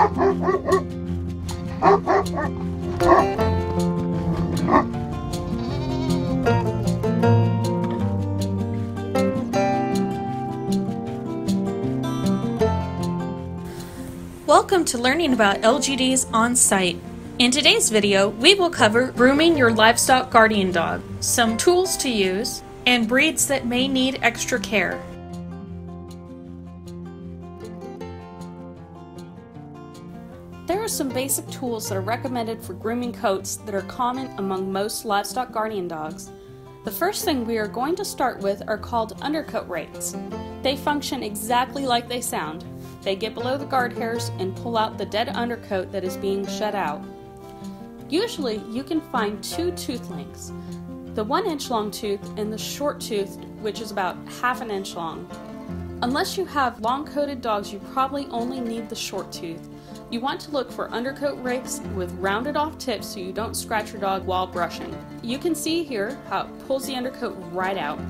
Welcome to learning about LGDs on site. In today's video, we will cover grooming your livestock guardian dog, some tools to use, and breeds that may need extra care. Some basic tools that are recommended for grooming coats that are common among most livestock guardian dogs. The first thing we are going to start with are called undercoat rakes. They function exactly like they sound. They get below the guard hairs and pull out the dead undercoat that is being shed out. Usually, you can find two tooth lengths the one inch long tooth and the short tooth, which is about half an inch long. Unless you have long coated dogs, you probably only need the short tooth. You want to look for undercoat rakes with rounded off tips so you don't scratch your dog while brushing. You can see here how it pulls the undercoat right out.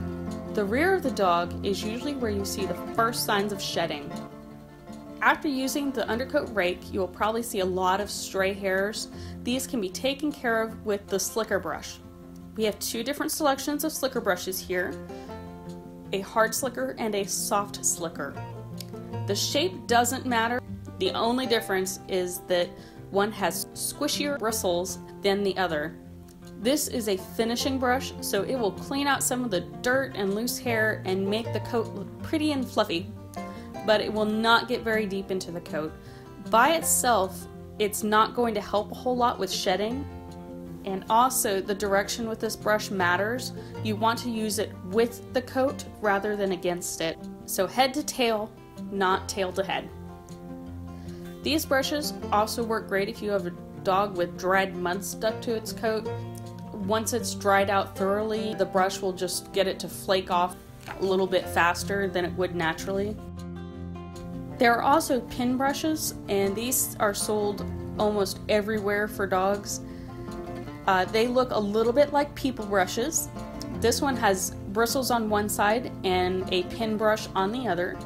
The rear of the dog is usually where you see the first signs of shedding. After using the undercoat rake, you will probably see a lot of stray hairs. These can be taken care of with the slicker brush. We have two different selections of slicker brushes here, a hard slicker and a soft slicker. The shape doesn't matter, the only difference is that one has squishier bristles than the other. This is a finishing brush, so it will clean out some of the dirt and loose hair and make the coat look pretty and fluffy but it will not get very deep into the coat. By itself, it's not going to help a whole lot with shedding. And also, the direction with this brush matters. You want to use it with the coat rather than against it. So head to tail, not tail to head. These brushes also work great if you have a dog with dried mud stuck to its coat. Once it's dried out thoroughly, the brush will just get it to flake off a little bit faster than it would naturally. There are also pin brushes, and these are sold almost everywhere for dogs. Uh, they look a little bit like people brushes. This one has bristles on one side and a pin brush on the other.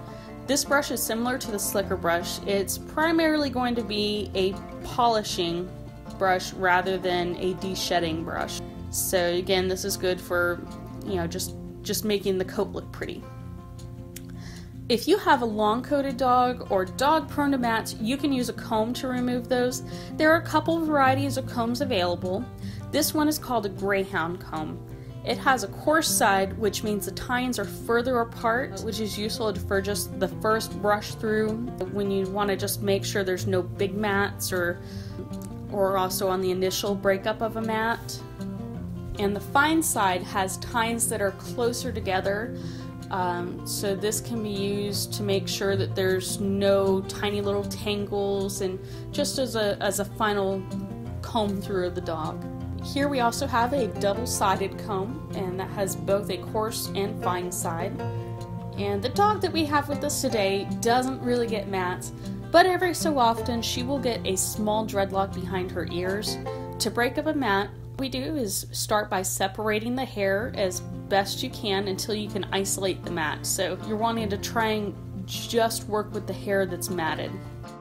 This brush is similar to the slicker brush. It's primarily going to be a polishing brush rather than a de-shedding brush. So again, this is good for, you know, just just making the coat look pretty. If you have a long coated dog or dog prone to mats, you can use a comb to remove those. There are a couple varieties of combs available. This one is called a greyhound comb. It has a coarse side, which means the tines are further apart, which is useful for just the first brush through when you want to just make sure there's no big mats or or also on the initial breakup of a mat. And the fine side has tines that are closer together um, so this can be used to make sure that there's no tiny little tangles and just as a, as a final comb through of the dog. Here we also have a double-sided comb and that has both a coarse and fine side. And the dog that we have with us today doesn't really get mats, but every so often she will get a small dreadlock behind her ears. To break up a mat, we do is start by separating the hair as best you can until you can isolate the mat. So you're wanting to try and just work with the hair that's matted.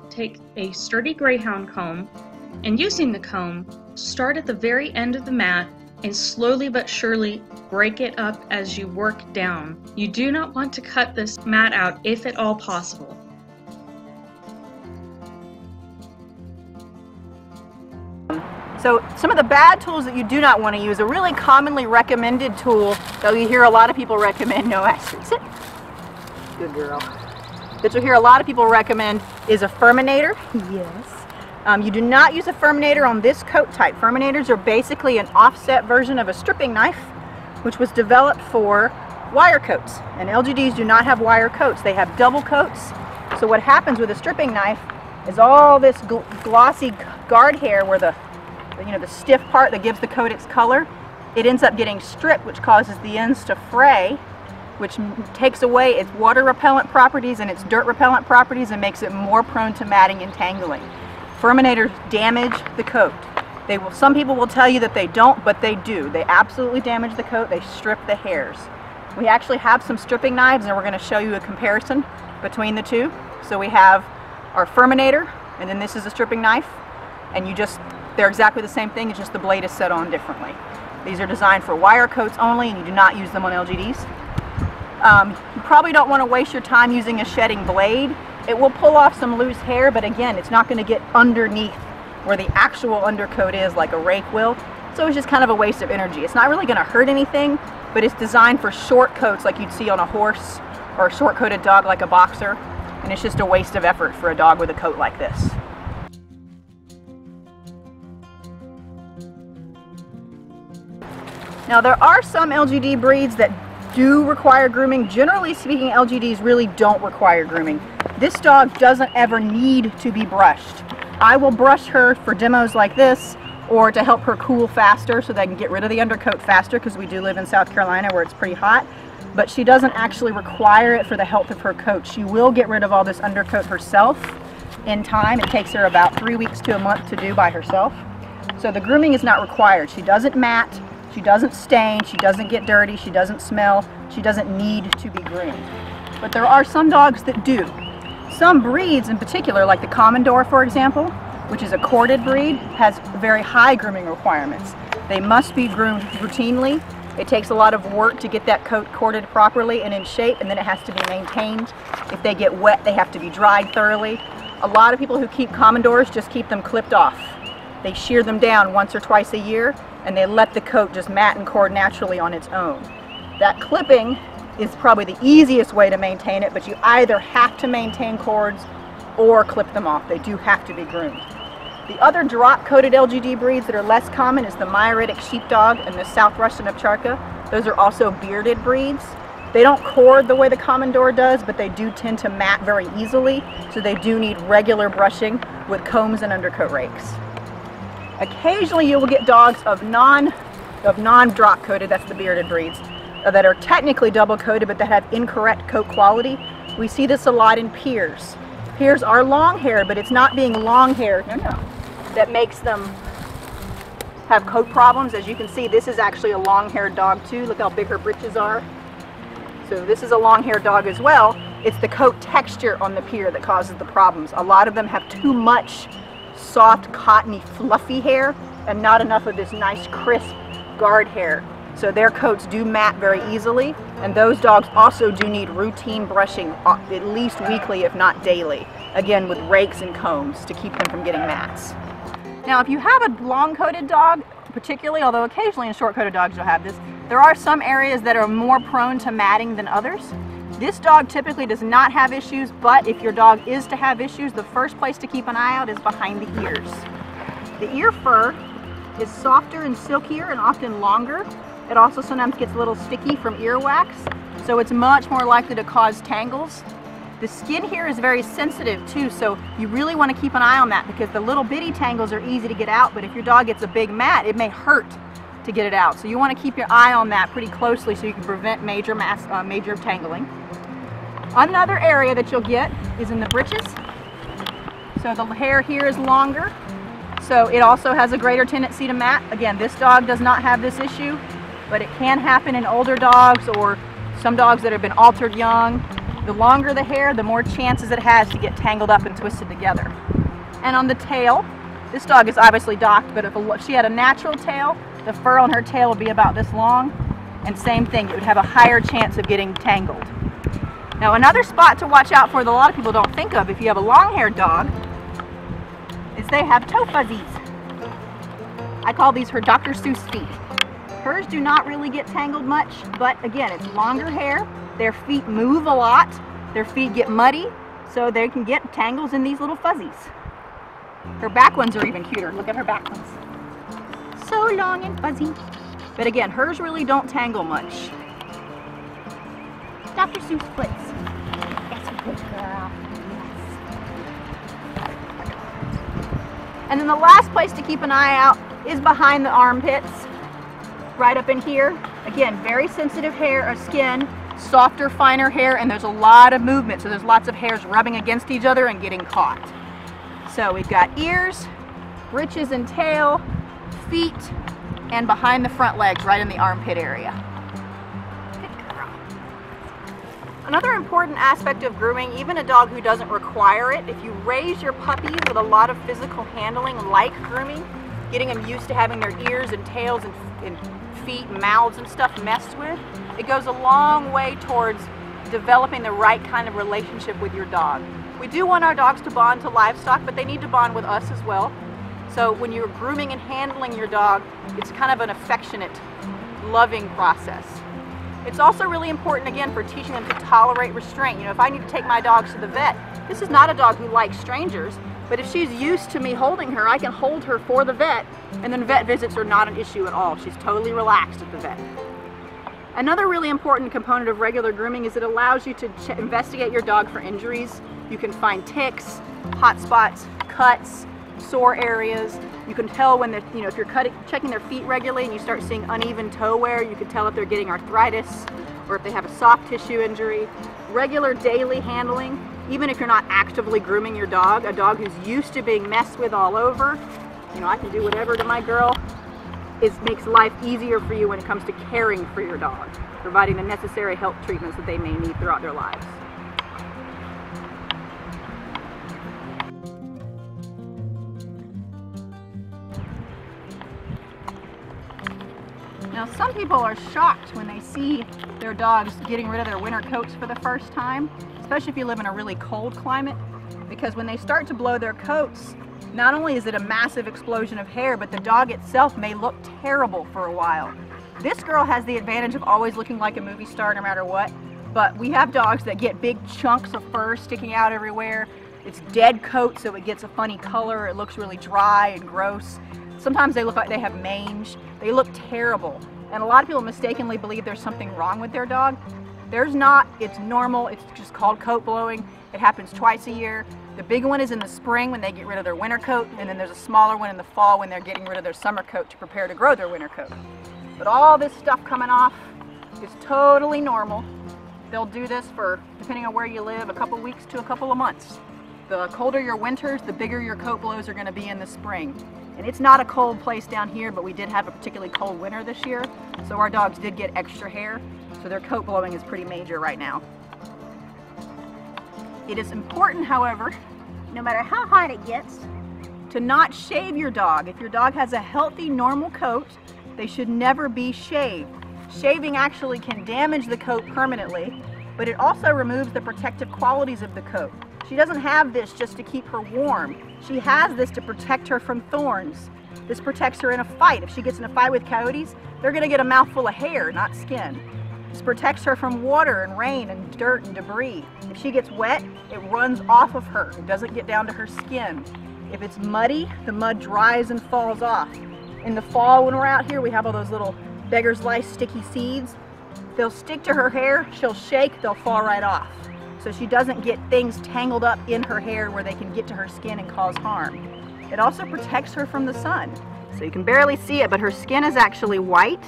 Take a sturdy greyhound comb and using the comb, start at the very end of the mat and slowly but surely break it up as you work down. You do not want to cut this mat out if at all possible. So some of the bad tools that you do not want to use, a really commonly recommended tool that you hear a lot of people recommend, no actually, sit. Good girl. That you hear a lot of people recommend is a Furminator. Yes. Um, you do not use a Furminator on this coat type. Furminators are basically an offset version of a stripping knife, which was developed for wire coats. And LGDs do not have wire coats. They have double coats. So what happens with a stripping knife is all this gl glossy guard hair where the you know, the stiff part that gives the coat its color, it ends up getting stripped, which causes the ends to fray, which takes away its water repellent properties and its dirt repellent properties and makes it more prone to matting and tangling. Furminators damage the coat. They will, some people will tell you that they don't, but they do. They absolutely damage the coat. They strip the hairs. We actually have some stripping knives and we're going to show you a comparison between the two. So we have our Furminator and then this is a stripping knife, and you just, they're exactly the same thing, it's just the blade is set on differently. These are designed for wire coats only, and you do not use them on LGDs. Um, you probably don't want to waste your time using a shedding blade. It will pull off some loose hair, but again, it's not going to get underneath where the actual undercoat is like a rake will. So it's just kind of a waste of energy. It's not really going to hurt anything, but it's designed for short coats like you'd see on a horse or a short coated dog like a boxer. And it's just a waste of effort for a dog with a coat like this. Now there are some LGD breeds that do require grooming. Generally speaking, LGDs really don't require grooming. This dog doesn't ever need to be brushed. I will brush her for demos like this or to help her cool faster so I can get rid of the undercoat faster because we do live in South Carolina where it's pretty hot. But she doesn't actually require it for the health of her coat. She will get rid of all this undercoat herself in time. It takes her about three weeks to a month to do by herself. So the grooming is not required. She doesn't mat, she doesn't stain, she doesn't get dirty, she doesn't smell, she doesn't need to be groomed. But there are some dogs that do. Some breeds in particular, like the Komondor for example, which is a corded breed, has very high grooming requirements. They must be groomed routinely. It takes a lot of work to get that coat corded properly and in shape, and then it has to be maintained. If they get wet, they have to be dried thoroughly. A lot of people who keep Komondors just keep them clipped off. They shear them down once or twice a year, and they let the coat just mat and cord naturally on its own. That clipping is probably the easiest way to maintain it, but you either have to maintain cords or clip them off. They do have to be groomed. The other drop-coated LGD breeds that are less common is the Mioritic Sheepdog and the South Russian Ovcharka. Those are also bearded breeds. They don't cord the way the Komondor does, but they do tend to mat very easily, so they do need regular brushing with combs and undercoat rakes. Occasionally you will get dogs of non of non-drop coated, that's the bearded breeds, that are technically double coated but that have incorrect coat quality. We see this a lot in Pyrs. Pyrs are long hair, but it's not being long hair, no, no, that makes them have coat problems. As you can see, this is actually a long-haired dog too. Look how big her britches are. So this is a long-haired dog as well. It's the coat texture on the Pyr that causes the problems. A lot of them have too much soft, cottony, fluffy hair and not enough of this nice, crisp guard hair. So their coats do mat very easily, and those dogs also do need routine brushing at least weekly, if not daily. Again, with rakes and combs to keep them from getting mats. Now, if you have a long-coated dog, particularly, although occasionally in short-coated dogs you'll have this, there are some areas that are more prone to matting than others. This dog typically does not have issues, but if your dog is to have issues, the first place to keep an eye out is behind the ears. The ear fur is softer and silkier and often longer. It also sometimes gets a little sticky from earwax, so it's much more likely to cause tangles. The skin here is very sensitive too, so you really want to keep an eye on that because the little bitty tangles are easy to get out, but if your dog gets a big mat, it may hurt to get it out. So you want to keep your eye on that pretty closely so you can prevent major mass, uh, major tangling. Another area that you'll get is in the britches. So the hair here is longer, so it also has a greater tendency to mat. Again, this dog does not have this issue, but it can happen in older dogs or some dogs that have been altered young. The longer the hair, the more chances it has to get tangled up and twisted together. And on the tail, this dog is obviously docked, but if she had a natural tail, the fur on her tail would be about this long. And same thing, it would have a higher chance of getting tangled. Now another spot to watch out for that a lot of people don't think of if you have a long-haired dog is they have toe fuzzies. I call these her Dr. Seuss feet. Hers do not really get tangled much, but again, it's longer hair. Their feet move a lot. Their feet get muddy, so they can get tangles in these little fuzzies. Her back ones are even cuter. Look at her back ones so long and fuzzy. But again, hers really don't tangle much. Dr. Seuss foots. That's a good girl. And then the last place to keep an eye out is behind the armpits. Right up in here. Again, very sensitive hair or skin, softer, finer hair, and there's a lot of movement. So there's lots of hairs rubbing against each other and getting caught. So we've got ears, britches and tail, feet and behind the front legs, right in the armpit area. Another important aspect of grooming, even a dog who doesn't require it, if you raise your puppies with a lot of physical handling like grooming, getting them used to having their ears and tails and, and feet and mouths and stuff messed with, it goes a long way towards developing the right kind of relationship with your dog. We do want our dogs to bond to livestock, but they need to bond with us as well. So when you're grooming and handling your dog, it's kind of an affectionate, loving process. It's also really important, again, for teaching them to tolerate restraint. You know, if I need to take my dogs to the vet, this is not a dog who likes strangers, but if she's used to me holding her, I can hold her for the vet, and then vet visits are not an issue at all. She's totally relaxed at the vet. Another really important component of regular grooming is it allows you to investigate your dog for injuries. You can find ticks, hot spots, cuts, sore areas. You can tell when they're, you know, if you're cutting, checking their feet regularly and you start seeing uneven toe wear, you can tell if they're getting arthritis or if they have a soft tissue injury. Regular daily handling, even if you're not actively grooming your dog, a dog who's used to being messed with all over, you know, I can do whatever to my girl, it makes life easier for you when it comes to caring for your dog, providing the necessary health treatments that they may need throughout their lives. Now some people are shocked when they see their dogs getting rid of their winter coats for the first time, especially if you live in a really cold climate, because when they start to blow their coats, not only is it a massive explosion of hair, but the dog itself may look terrible for a while. This girl has the advantage of always looking like a movie star no matter what, but we have dogs that get big chunks of fur sticking out everywhere. It's dead coat, so it gets a funny color. It looks really dry and gross. Sometimes they look like they have mange. They look terrible. And a lot of people mistakenly believe there's something wrong with their dog. There's not. It's normal. It's just called coat blowing. It happens twice a year. The big one is in the spring when they get rid of their winter coat, and then there's a smaller one in the fall when they're getting rid of their summer coat to prepare to grow their winter coat. But all this stuff coming off is totally normal. They'll do this for, depending on where you live, a couple weeks to a couple of months. The colder your winters, the bigger your coat blows are going to be in the spring. And it's not a cold place down here, but we did have a particularly cold winter this year, so our dogs did get extra hair, so their coat blowing is pretty major right now. It is important, however, no matter how hot it gets, to not shave your dog. If your dog has a healthy, normal coat, they should never be shaved. Shaving actually can damage the coat permanently, but it also removes the protective qualities of the coat. She doesn't have this just to keep her warm. She has this to protect her from thorns. This protects her in a fight. If she gets in a fight with coyotes, they're gonna get a mouthful of hair, not skin. This protects her from water and rain and dirt and debris. If she gets wet, it runs off of her. It doesn't get down to her skin. If it's muddy, the mud dries and falls off. In the fall when we're out here, we have all those little beggar's lice sticky seeds. They'll stick to her hair, she'll shake, they'll fall right off so she doesn't get things tangled up in her hair where they can get to her skin and cause harm. It also protects her from the sun. So you can barely see it, but her skin is actually white.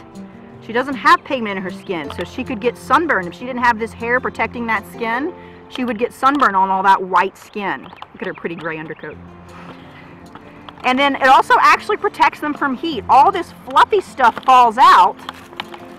She doesn't have pigment in her skin, so she could get sunburn. If she didn't have this hair protecting that skin, she would get sunburn on all that white skin. Look at her pretty gray undercoat. And then it also actually protects them from heat. All this fluffy stuff falls out,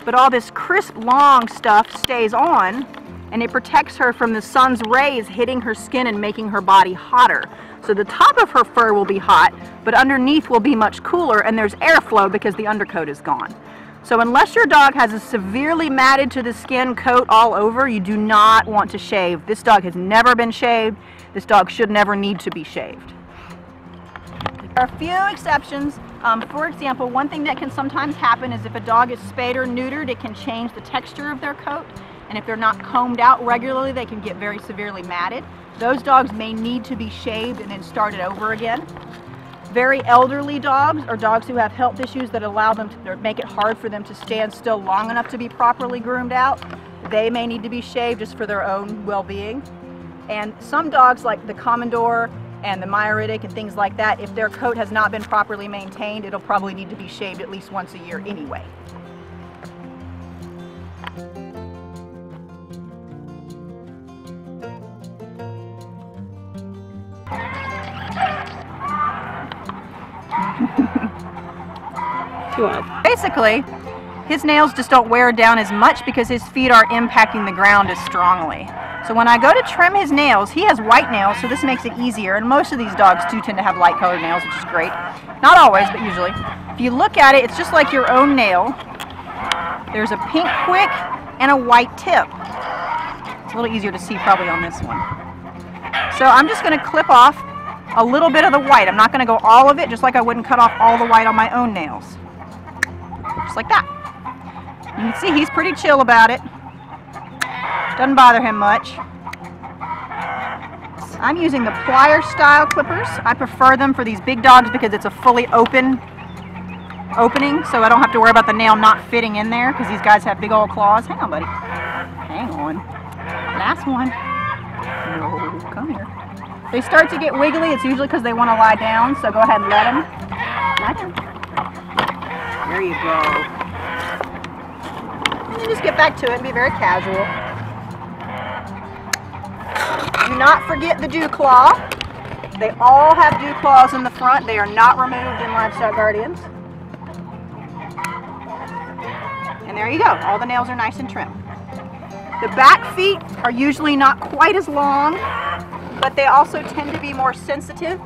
but all this crisp, long stuff stays on and it protects her from the sun's rays hitting her skin and making her body hotter. So the top of her fur will be hot, but underneath will be much cooler and there's airflow because the undercoat is gone. So unless your dog has a severely matted to the skin coat all over, you do not want to shave. This dog has never been shaved. This dog should never need to be shaved. There are a few exceptions. Um, for example, one thing that can sometimes happen is if a dog is spayed or neutered, it can change the texture of their coat. And if they're not combed out regularly, they can get very severely matted. Those dogs may need to be shaved and then started over again. Very elderly dogs or dogs who have health issues that allow them to make it hard for them to stand still long enough to be properly groomed out, they may need to be shaved just for their own well-being. And some dogs like the Komondor and the Mioritic and things like that, if their coat has not been properly maintained, it'll probably need to be shaved at least once a year anyway. Basically, his nails just don't wear down as much because his feet aren't impacting the ground as strongly. So when I go to trim his nails, he has white nails, so this makes it easier. And most of these dogs do tend to have light colored nails, which is great. Not always, but usually. If you look at it, it's just like your own nail. There's a pink quick and a white tip. It's a little easier to see probably on this one. So I'm just going to clip off a little bit of the white. I'm not going to go all of it, just like I wouldn't cut off all the white on my own nails. Just like that. You can see he's pretty chill about it. Doesn't bother him much. I'm using the plier style clippers. I prefer them for these big dogs because it's a fully open opening, so I don't have to worry about the nail not fitting in there because these guys have big old claws. Hang on, buddy. Hang on. Last one. No, come here. They start to get wiggly. It's usually because they want to lie down, so go ahead and let them. Lie down. There you go. And then just get back to it and be very casual. Do not forget the dew claw. They all have dew claws in the front. They are not removed in Livestock Guardians. And there you go. All the nails are nice and trim. The back feet are usually not quite as long, but they also tend to be more sensitive.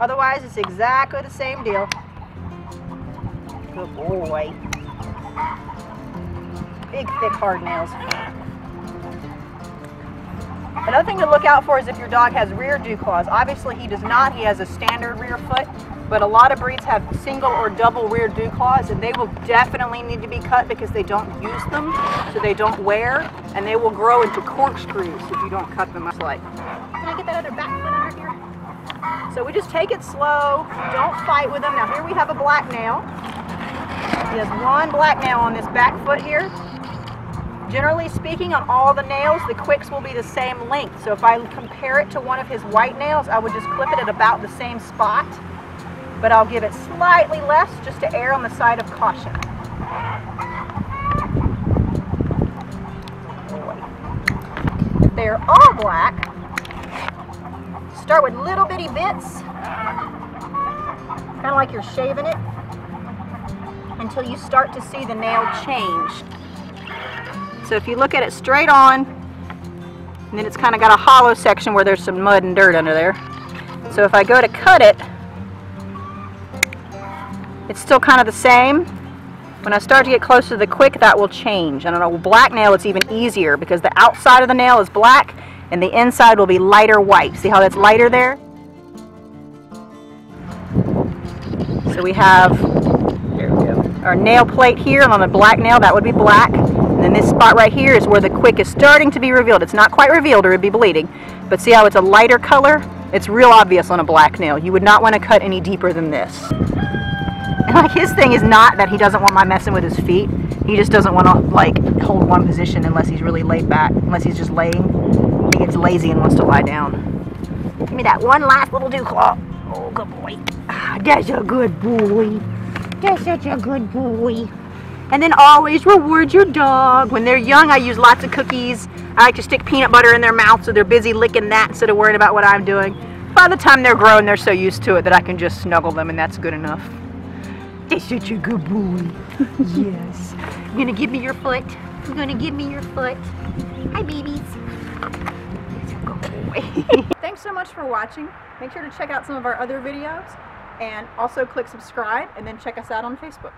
Otherwise, it's exactly the same deal. Good boy. Big, thick, hard nails. Another thing to look out for is if your dog has rear dew claws. Obviously he does not, he has a standard rear foot, but a lot of breeds have single or double rear dew claws and they will definitely need to be cut because they don't use them, so they don't wear, and they will grow into corkscrews if you don't cut them. Like, can I get that other back foot under here? So we just take it slow, don't fight with them. Now here we have a black nail. He has one black nail on this back foot here. Generally speaking, on all the nails, the quicks will be the same length. So if I compare it to one of his white nails, I would just clip it at about the same spot. But I'll give it slightly less just to err on the side of caution. They're all black. Start with little bitty bits, kind of like you're shaving it, until you start to see the nail change. So if you look at it straight on, and then it's kind of got a hollow section where there's some mud and dirt under there. So if I go to cut it, it's still kind of the same. When I start to get close to the quick, that will change. And on a black nail, it's even easier because the outside of the nail is black and the inside will be lighter white. See how that's lighter there? So we have we our nail plate here, and on the black nail, that would be black. This spot right here is where the quick is starting to be revealed. It's not quite revealed or it'd be bleeding. But see how it's a lighter color? It's real obvious on a black nail. You would not want to cut any deeper than this. And like his thing is not that he doesn't want my messing with his feet. He just doesn't want to like hold one position unless he's really laid back. Unless he's just laying. He gets lazy and wants to lie down. Give me that one last little dew claw. Oh, good boy. Ah, that's a good boy. That's such a good boy. And then always reward your dog. When they're young, I use lots of cookies. I like to stick peanut butter in their mouth so they're busy licking that instead of worrying about what I'm doing. By the time they're grown, they're so used to it that I can just snuggle them and that's good enough. They're such a good boy. yes. You gonna give me your foot? You gonna give me your foot? Hi, babies. Thanks so much for watching. Make sure to check out some of our other videos and also click subscribe and then check us out on Facebook.